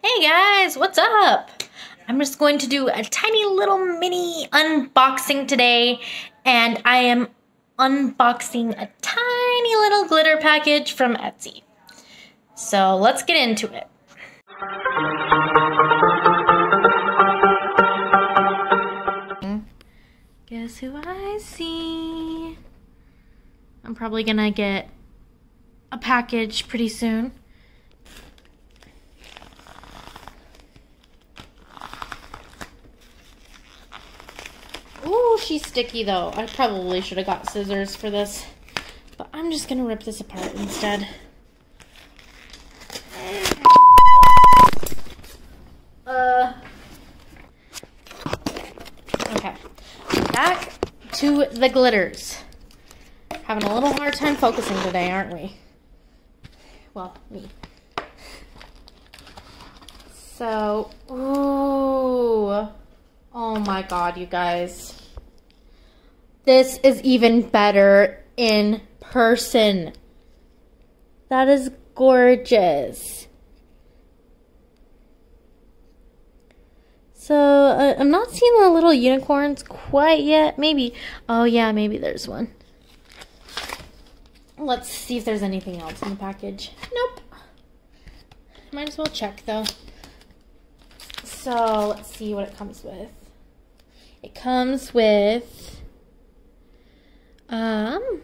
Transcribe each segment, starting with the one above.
Hey guys, what's up? I'm just going to do a tiny little mini unboxing today, and I am unboxing a tiny little glitter package from Etsy. So let's get into it. Guess who I see? I'm probably gonna get a package pretty soon. She's sticky though. I probably should have got scissors for this. But I'm just gonna rip this apart instead. Uh. Okay. Back to the glitters. Having a little hard time focusing today, aren't we? Well, me. So, ooh. Oh my god, you guys. This is even better in person. That is gorgeous. So, uh, I'm not seeing the little unicorns quite yet. Maybe. Oh, yeah, maybe there's one. Let's see if there's anything else in the package. Nope. Might as well check, though. So, let's see what it comes with. It comes with um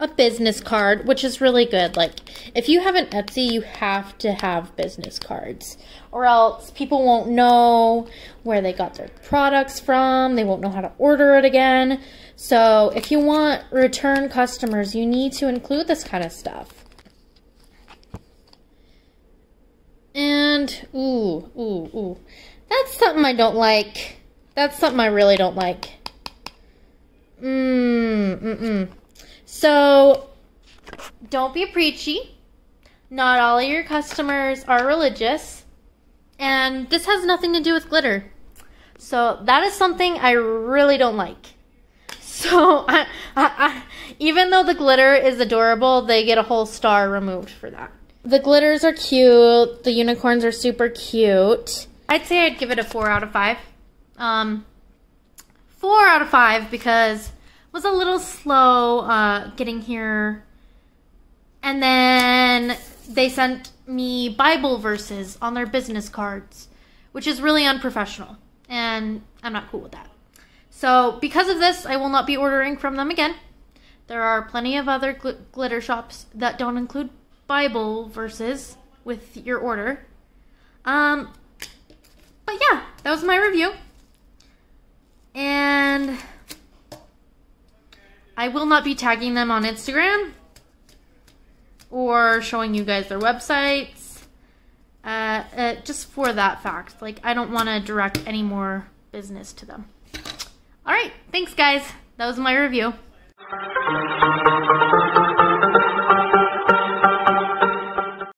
a business card, which is really good. Like if you have an Etsy, you have to have business cards or else people won't know where they got their products from. They won't know how to order it again. So, if you want return customers, you need to include this kind of stuff. And ooh, ooh, ooh. That's something I don't like. That's something I really don't like. Mmm, mm-mm. So, don't be preachy. Not all of your customers are religious. And this has nothing to do with glitter. So, that is something I really don't like. So, I, I, I, even though the glitter is adorable, they get a whole star removed for that. The glitters are cute. The unicorns are super cute. I'd say I'd give it a 4 out of 5. Um, four out of five because was a little slow uh, getting here. And then they sent me Bible verses on their business cards, which is really unprofessional. And I'm not cool with that. So, because of this, I will not be ordering from them again. There are plenty of other gl glitter shops that don't include Bible verses with your order. Um, but yeah, that was my review. And I will not be tagging them on Instagram or showing you guys their websites. Uh, uh, just for that fact. Like, I don't want to direct any more business to them. All right. Thanks, guys. That was my review.